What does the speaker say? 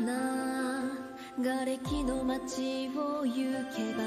な。瓦礫の街を行けば